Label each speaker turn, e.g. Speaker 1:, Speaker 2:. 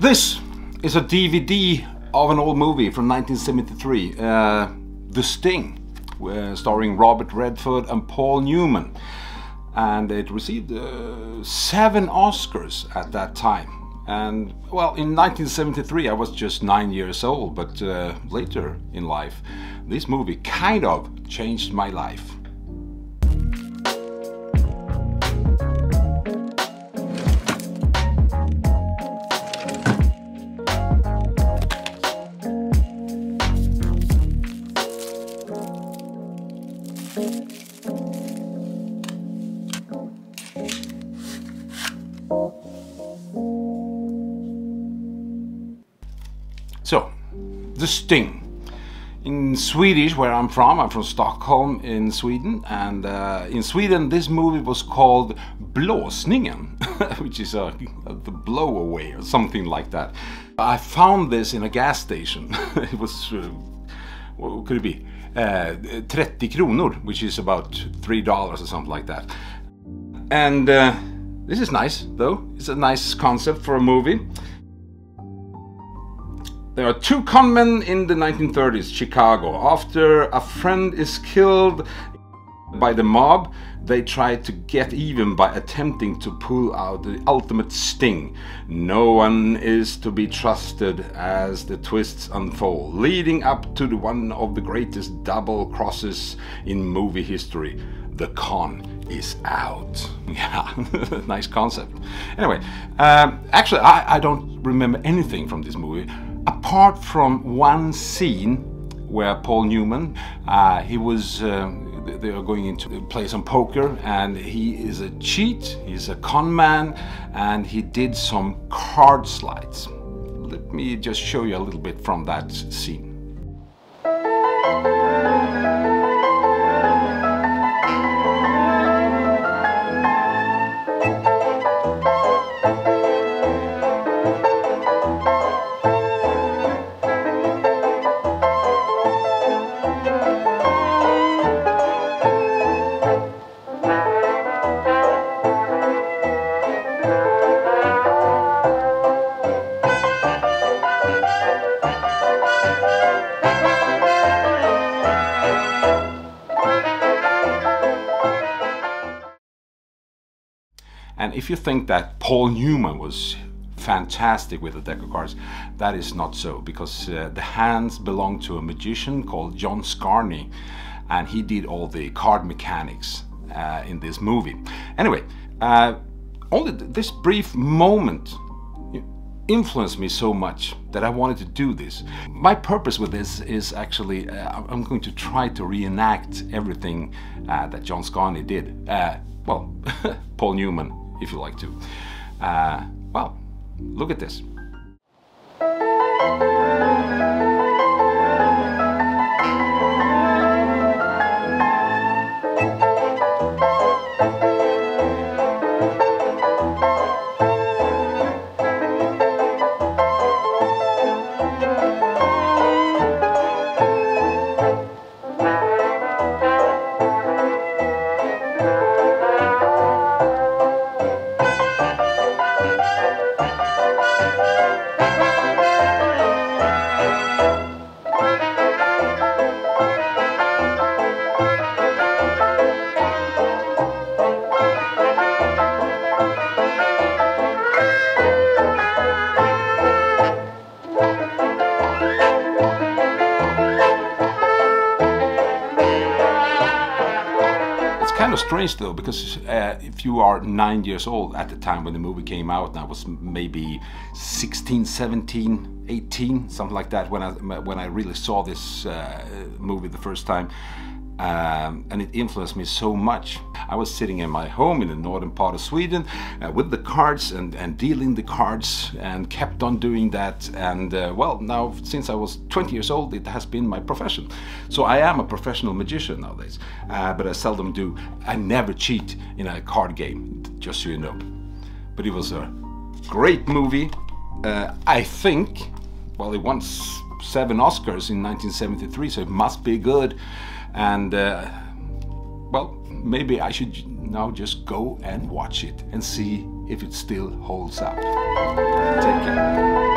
Speaker 1: This is a DVD of an old movie from 1973, uh, The Sting, uh, starring Robert Redford and Paul Newman. And it received uh, seven Oscars at that time. And well, in 1973, I was just nine years old, but uh, later in life, this movie kind of changed my life. So, the sting. In Swedish, where I'm from, I'm from Stockholm in Sweden, and uh, in Sweden this movie was called Blåsningen, which is a, a, the blowaway or something like that. I found this in a gas station. it was, uh, what could it be? Uh, 30 kronor, which is about $3 or something like that. And uh, this is nice, though. It's a nice concept for a movie. There are two conmen in the 1930s, Chicago. After a friend is killed by the mob, they try to get even by attempting to pull out the ultimate sting. No one is to be trusted as the twists unfold, leading up to the one of the greatest double crosses in movie history. The con is out. Yeah, nice concept. Anyway, um, actually, I, I don't remember anything from this movie apart from one scene where Paul Newman, uh, he was, uh, they are going into play some poker, and he is a cheat, he's a con man, and he did some card slides. Let me just show you a little bit from that scene. And if you think that Paul Newman was fantastic with the deck of cards, that is not so because uh, the hands belong to a magician called John Scarne and he did all the card mechanics uh, in this movie. Anyway, uh, only this brief moment influenced me so much that I wanted to do this. My purpose with this is actually uh, I'm going to try to reenact everything uh, that John Scarne did. Uh, well, Paul Newman if you like to. Uh, well, look at this. Of strange though because uh, if you are nine years old at the time when the movie came out and I was maybe 16 17 18 something like that when I when I really saw this uh, movie the first time um, and it influenced me so much. I was sitting in my home in the northern part of Sweden uh, with the cards and, and dealing the cards and kept on doing that and uh, well now since I was 20 years old it has been my profession. So I am a professional magician nowadays uh, but I seldom do. I never cheat in a card game just so you know. But it was a great movie. Uh, I think well it won seven Oscars in 1973 so it must be good and uh, well maybe I should now just go and watch it and see if it still holds up. Take care.